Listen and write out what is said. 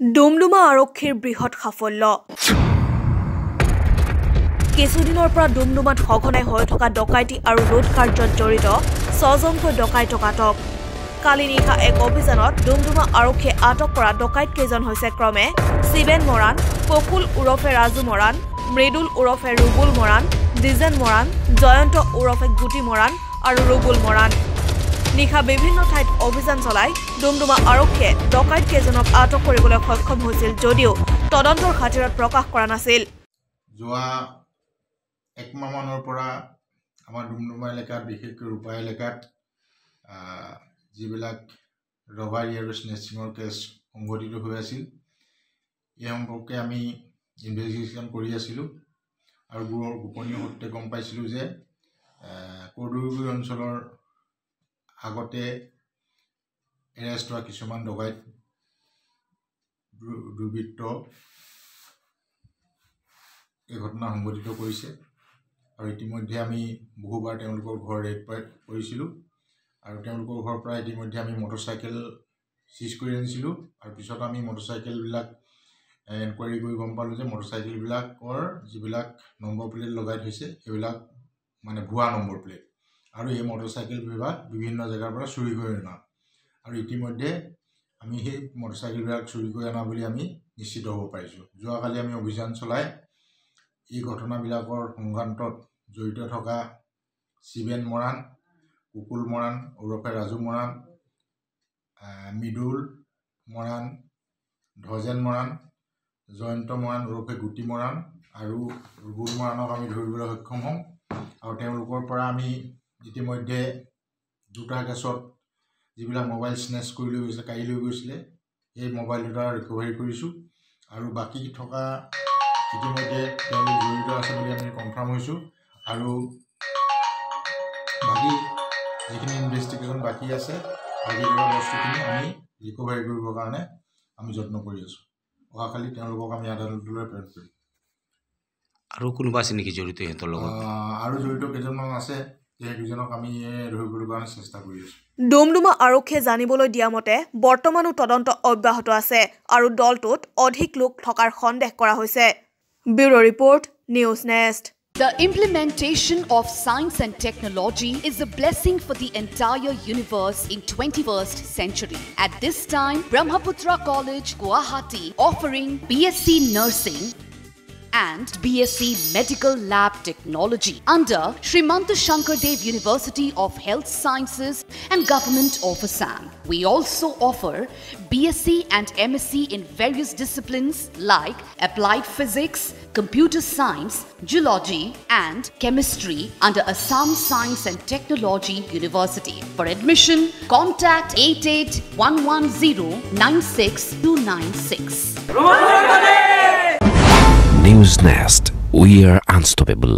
ডুমডুমা আৰক্ষীৰ বৃহৎ সাফল্য। কিছুদিনৰ পৰা ডুমডুমাত সঘনাই হৈ থকা ডকাইতি আৰু ৰোধ কাৰ্যত জড়িত ছজনকৈ ডকাইতক আটক কালি নিশা এক অভিযানত ডুমডুমা আৰক্ষীয়ে আটক কৰা ডকাইত কেইজন হৈছে ক্ৰমে শিৱেন মৰাণ ককুল ওৰফে ৰাজু মৰাণ মৃদুল ওৰফে ৰুবুল মৰাণ দ্বিজেন মৰাণ জয়ন্ত ওৰফে গুটি মৰাণ আৰু ৰুবুল মৰাণ। নিশা বিভিন্ন ঠাইত অভিযান চলাই ডুমডুমা আৰক্ষীয়ে ডকাইত কেইজনক আটক কৰিবলৈ সক্ষম হৈছিল যদিও তদন্তৰ খাতিৰত প্ৰকাশ কৰা নাছিল। যোৱা একমাহমানৰ পৰা আমাৰ ডুমডুমা এলেকাত বিশেষকৈ ৰূপা এলেকাত যিবিলাক ৰবাৰী আৰু স্নেচিঙৰ কেছ সংঘটিত হৈ আছিল এই সম্পৰ্কে আমি ইনভেষ্টিগেশ্যন কৰি আছিলোঁ আৰু গোপনীয় সূত্ৰে গম পাইছিলোঁ যে কৰ্দৈগুৰি অঞ্চলৰ আগতে এৰেষ্ট হোৱা কিছুমান ডকাইত দুৰ্বৃত্ত এই ঘটনা সংঘটিত কৰিছে। আৰু ইতিমধ্যে আমি বহুবাৰ তেওঁলোকৰ ঘৰ ৰেড কৰিছিলোঁ। আৰু তেওঁলোকৰ ঘৰৰ পৰা ইতিমধ্যে আমি মটৰচাইকেল চিজ কৰি আনিছিলোঁ। আৰু পিছত আমি মটৰচাইকেলবিলাক এনকুৱাৰী কৰি গম পালোঁ যে মটৰচাইকেলবিলাকৰ যিবিলাক নম্বৰ প্লেট লগাই থৈছে সেইবিলাক মানে ভুৱা নম্বৰ প্লেট আৰু এই মটৰচাইকেলবিলাক বিভিন্ন জেগাৰ পৰা চুৰি কৰি অনা। আৰু ইতিমধ্যে আমি সেই মটৰচাইকেলবিলাক চুৰি কৰি অনা বুলি আমি নিশ্চিত হ'ব পাৰিছোঁ। যোৱাকালি আমি অভিযান চলাই এই ঘটনাবিলাকৰ সংক্ৰান্তত জড়িত থকা শিৱেন মৰাণ কুকুল মৰাণ ওৰফে ৰাজু মৰাণ মৃদুল মৰাণ ধজেন মৰাণ জয়ন্ত মৰাণ ওৰফে গুটি মৰাণ আৰু ৰুবুল মৰাণক আমি ধৰিবলৈ সক্ষম হ'ম। আৰু তেওঁলোকৰ পৰা আমি ইতিমধ্যে দুটা কেছত যিবিলাক মোবাইল স্নেচ কৰি লৈ গৈছিলে কাঢ়ি লৈ গৈছিলে সেই মোবাইল দুটা ৰিকভাৰী কৰিছোঁ। আৰু বাকী থকা ইতিমধ্যে তেওঁলোক জড়িত আছে বুলি আমি কনফাৰ্ম হৈছোঁ। আৰু বাকী যিখিনি ইনভেষ্টিগেশ্যন বাকী আছে বাকী থকা বস্তুখিনি আমি ৰিকভাৰী কৰিবৰ কাৰণে আমি যত্ন কৰি আছোঁ। অহাকালি তেওঁলোকক আমি আদালতলৈ প্ৰেৰণ কৰিম। আৰু কোনোবা আছে নেকি জড়িত সিহঁতৰ লগত? আৰু জড়িত কেইজনমান আছে। ডুমডুমা আৰক্ষীয়ে জানিবলৈ দিয়া মতে বৰ্তমানো তদন্ত অব্যাহত আছে আৰু দলটোত অধিক লোক থকাৰ সন্দেহ কৰা হৈছে bureau' report News Nest The implementation of science and technology is a blessing for the entire universe in 21st century. At this time, Brahmaputra College, Guwahati, offering BSc Nursing and BSc Medical Lab Technology under Srimanta Shankardev University of Health Sciences and Government of Assam. We also offer BSc and MSc in various disciplines like Applied Physics, Computer Science, Geology, and Chemistry under Assam Science and Technology University. For admission, contact 88 News Nest we are unstoppable